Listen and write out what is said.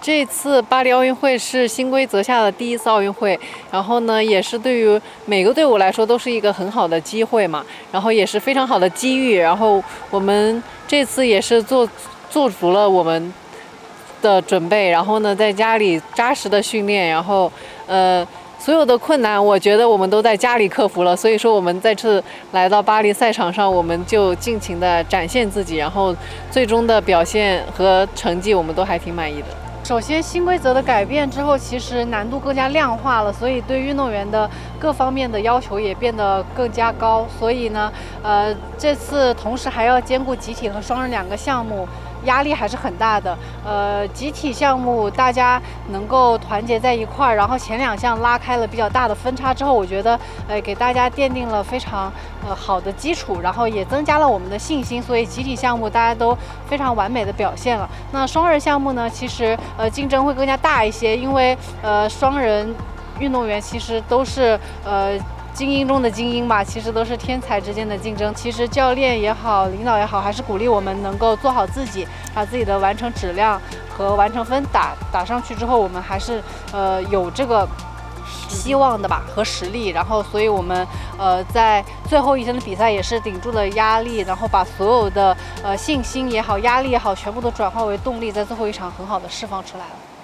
这次巴黎奥运会是新规则下的第一次奥运会，然后呢，也是对于每个队伍来说都是一个很好的机会嘛，然后也是非常好的机遇，然后我们这次也是做做足了我们的准备，然后呢，在家里扎实的训练，然后呃。所有的困难，我觉得我们都在家里克服了。所以说，我们再次来到巴黎赛场上，我们就尽情的展现自己，然后最终的表现和成绩，我们都还挺满意的。首先，新规则的改变之后，其实难度更加量化了，所以对运动员的各方面的要求也变得更加高。所以呢，呃，这次同时还要兼顾集体和双人两个项目。压力还是很大的，呃，集体项目大家能够团结在一块儿，然后前两项拉开了比较大的分差之后，我觉得，呃，给大家奠定了非常呃好的基础，然后也增加了我们的信心，所以集体项目大家都非常完美的表现了。那双人项目呢，其实呃竞争会更加大一些，因为呃双人运动员其实都是呃。精英中的精英吧，其实都是天才之间的竞争。其实教练也好，领导也好，还是鼓励我们能够做好自己，把自己的完成质量和完成分打打上去之后，我们还是呃有这个希望的吧和实力。然后，所以我们呃在最后一天的比赛也是顶住了压力，然后把所有的呃信心也好、压力也好，全部都转化为动力，在最后一场很好的释放出来了。